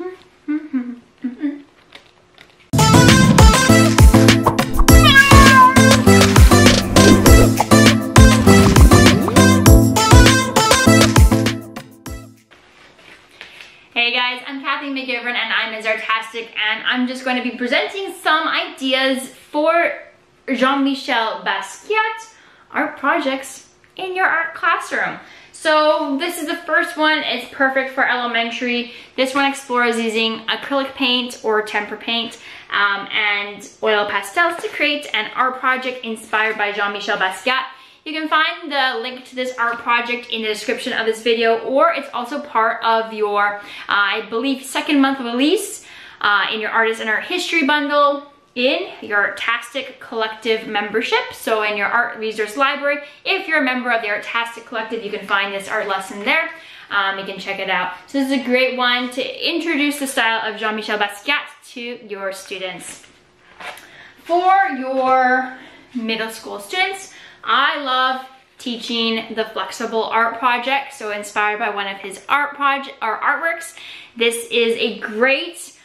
Hey guys, I'm Kathy McGivern and I'm Ms. Artastic and I'm just going to be presenting some ideas for Jean-Michel Basquiat art projects in your art classroom. So this is the first one, it's perfect for elementary. This one explores using acrylic paint or tempera paint um, and oil pastels to create an art project inspired by Jean-Michel Basquiat. You can find the link to this art project in the description of this video or it's also part of your, uh, I believe, second month release uh, in your Artist and Art History bundle in your Artastic Collective membership. So in your art resource library, if you're a member of the Artastic Collective, you can find this art lesson there. Um, you can check it out. So this is a great one to introduce the style of Jean-Michel Basquiat to your students. For your middle school students, I love teaching the flexible art project. So inspired by one of his art project or artworks. This is a great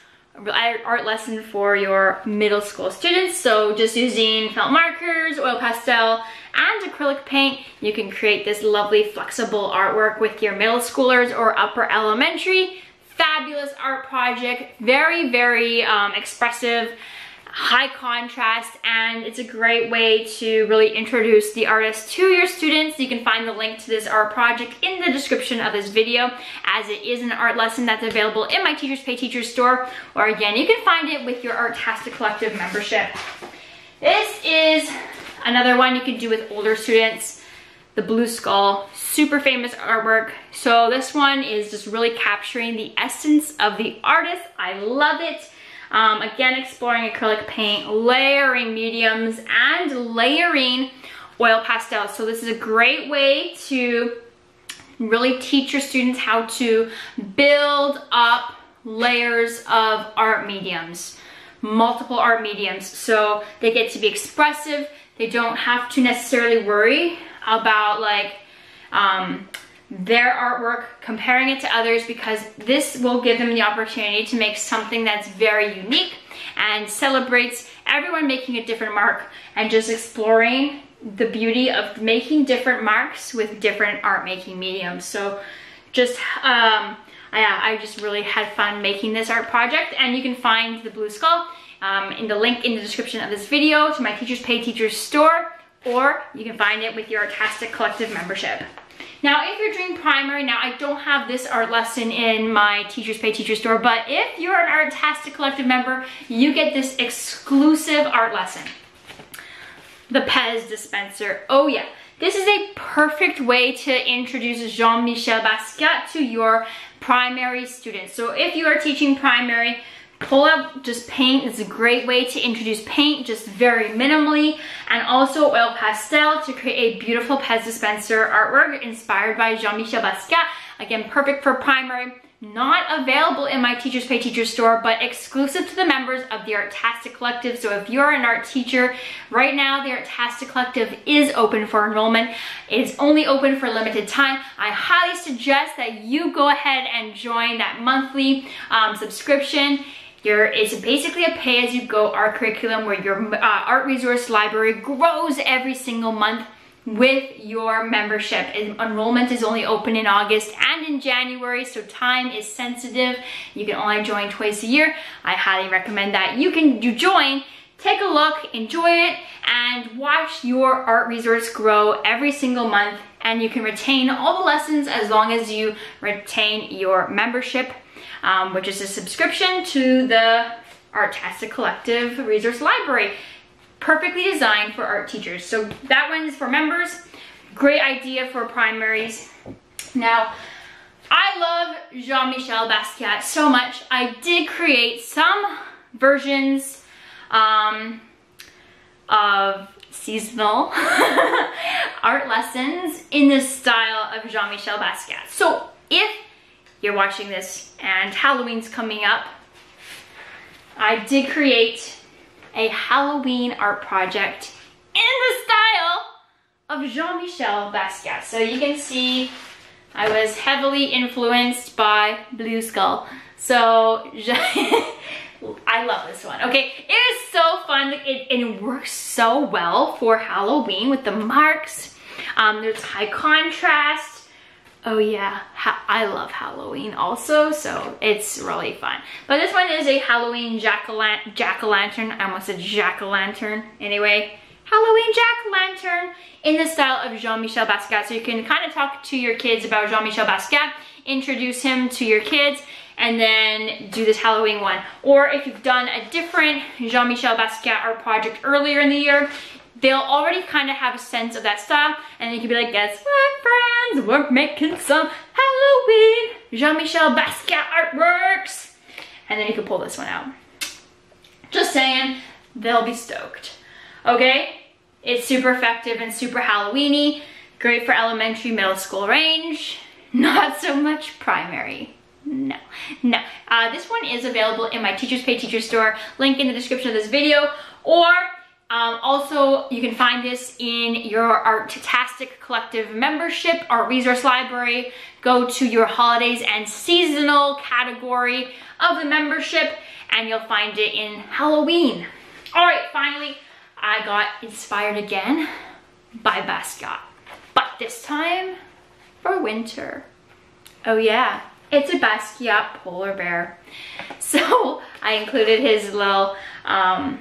art lesson for your middle school students. So just using felt markers, oil pastel, and acrylic paint, you can create this lovely flexible artwork with your middle schoolers or upper elementary. Fabulous art project, very, very um, expressive high contrast and it's a great way to really introduce the artist to your students. You can find the link to this art project in the description of this video as it is an art lesson that's available in my Teachers Pay Teachers store or again you can find it with your Artastic Collective membership. This is another one you can do with older students. The Blue Skull, super famous artwork. So this one is just really capturing the essence of the artist. I love it. Um, again, exploring acrylic paint, layering mediums, and layering oil pastels. So this is a great way to really teach your students how to build up layers of art mediums, multiple art mediums. So they get to be expressive. They don't have to necessarily worry about like um, their artwork, comparing it to others because this will give them the opportunity to make something that's very unique and celebrates everyone making a different mark and just exploring the beauty of making different marks with different art making mediums. So just, um, yeah, I just really had fun making this art project and you can find the blue skull um, in the link in the description of this video to my Teachers Pay Teachers store or you can find it with your Artastic Collective membership. Now, if you're doing primary, now I don't have this art lesson in my Teachers Pay Teacher store, but if you're an Artastic Collective member, you get this exclusive art lesson. The Pez dispenser. Oh yeah, this is a perfect way to introduce Jean-Michel Basquiat to your primary students. So if you are teaching primary, pull up just paint. It's a great way to introduce paint just very minimally and also oil pastel to create a beautiful Pez dispenser artwork inspired by Jean-Michel Basquiat. Again, perfect for primary. Not available in my Teachers Pay Teacher store, but exclusive to the members of the Artastic Collective. So if you're an art teacher, right now the Artastic Collective is open for enrollment. It's only open for limited time. I highly suggest that you go ahead and join that monthly um, subscription. It's basically a pay-as-you-go art curriculum where your uh, art resource library grows every single month with your membership. Enrollment is only open in August and in January, so time is sensitive. You can only join twice a year. I highly recommend that you can you join, take a look, enjoy it, and watch your art resource grow every single month. And you can retain all the lessons as long as you retain your membership um, which is a subscription to the Artastic Collective Resource Library. Perfectly designed for art teachers. So that one is for members. Great idea for primaries. Now, I love Jean-Michel Basquiat so much. I did create some versions um, of seasonal art lessons in the style of Jean-Michel Basquiat. So if you're watching this and Halloween's coming up, I did create a Halloween art project in the style of Jean-Michel Basquiat. So you can see I was heavily influenced by Blue Skull. So, I love this one. Okay, it is so fun. It, it works so well for Halloween with the marks. Um, there's high contrast. Oh yeah, I love Halloween also, so it's really fun. But this one is a Halloween jack-o'-lantern. Jack I almost said jack-o'-lantern. Anyway, Halloween jack-o'-lantern in the style of Jean-Michel Basquiat. So you can kind of talk to your kids about Jean-Michel Basquiat, introduce him to your kids, and then do this Halloween one. Or if you've done a different Jean-Michel Basquiat art project earlier in the year, they'll already kind of have a sense of that style and you can be like, guess what friends, we're making some Jean-Michel Basquiat artworks. And then you can pull this one out. Just saying, they'll be stoked. Okay? It's super effective and super Halloweeny. Great for elementary, middle school range. Not so much primary. No, no. Uh, this one is available in my Teachers Pay Teacher store, link in the description of this video, or um, also, you can find this in your Artastic Collective membership, Art Resource Library. Go to your holidays and seasonal category of the membership and you'll find it in Halloween. All right, finally, I got inspired again by Basquiat, but this time for winter. Oh yeah, it's a Basquiat polar bear. So I included his little um,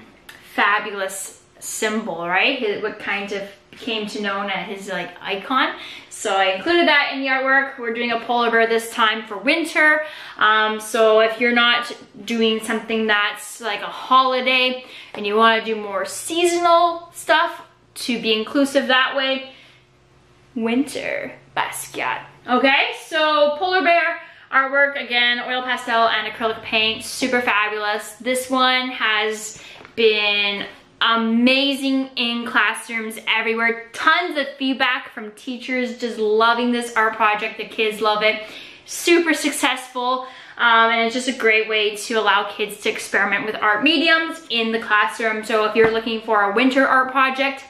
fabulous symbol, right? What kind of came to known as his like icon. So I included that in the artwork. We're doing a polar bear this time for winter. Um, so if you're not doing something that's like a holiday and you wanna do more seasonal stuff to be inclusive that way, winter Basquiat. Okay, so polar bear, artwork again oil pastel and acrylic paint super fabulous this one has been amazing in classrooms everywhere. Tons of feedback from teachers just loving this art project. The kids love it. Super successful. Um, and it's just a great way to allow kids to experiment with art mediums in the classroom. So if you're looking for a winter art project,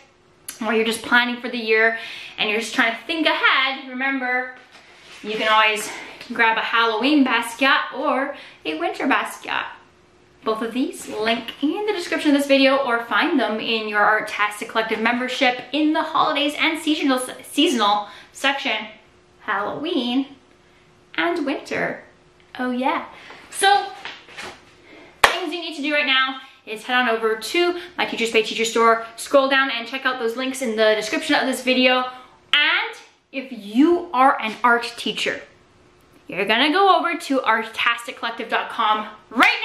or you're just planning for the year and you're just trying to think ahead, remember, you can always grab a Halloween Basquiat or a winter Basquiat both of these, link in the description of this video or find them in your Artastic Collective membership in the holidays and seasonal, seasonal section, Halloween and winter. Oh yeah. So, things you need to do right now is head on over to my Teachers Pay Teacher store, scroll down and check out those links in the description of this video. And if you are an art teacher, you're gonna go over to artasticcollective.com right now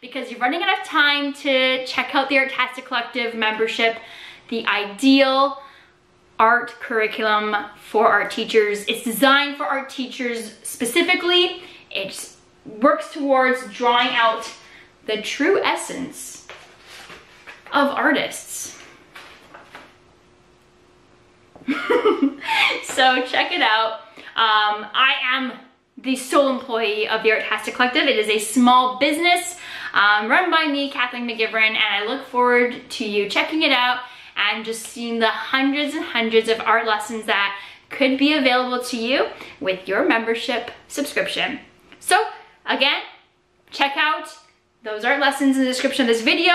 because you're running out of time to check out the Artastic Collective membership, the ideal art curriculum for art teachers. It's designed for art teachers specifically. It works towards drawing out the true essence of artists. so check it out. Um, I am the sole employee of the Artastic Collective. It is a small business um, run by me, Kathleen McGivern, and I look forward to you checking it out and just seeing the hundreds and hundreds of art lessons that could be available to you with your membership subscription. So again, check out those art lessons in the description of this video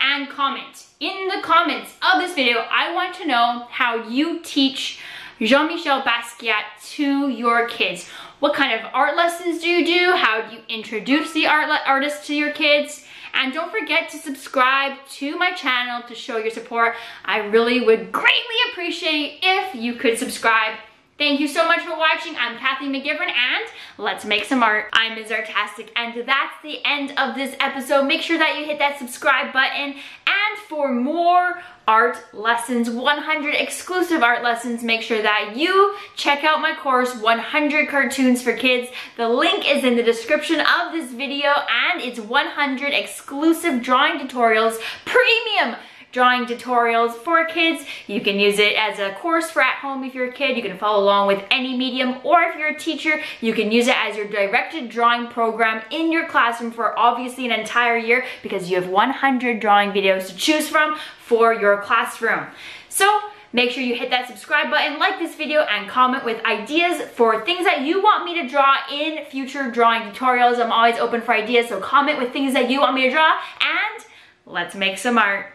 and comment. In the comments of this video, I want to know how you teach Jean-Michel Basquiat to your kids. What kind of art lessons do you do? How do you introduce the art artist to your kids? And don't forget to subscribe to my channel to show your support. I really would greatly appreciate if you could subscribe Thank you so much for watching. I'm Kathy McGivern and let's make some art. I'm Ms. Artastic and that's the end of this episode. Make sure that you hit that subscribe button and for more art lessons, 100 exclusive art lessons, make sure that you check out my course, 100 Cartoons for Kids. The link is in the description of this video and it's 100 exclusive drawing tutorials, premium drawing tutorials for kids. You can use it as a course for at home if you're a kid. You can follow along with any medium or if you're a teacher, you can use it as your directed drawing program in your classroom for obviously an entire year because you have 100 drawing videos to choose from for your classroom. So Make sure you hit that subscribe button, like this video, and comment with ideas for things that you want me to draw in future drawing tutorials. I'm always open for ideas, so comment with things that you want me to draw, and let's make some art.